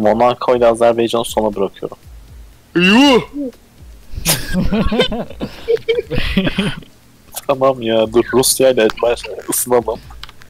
Monaco ile Azerbaycan'ı sona bırakıyorum. Yuh! Tamam ya dur Rusya ile baş ısınalım.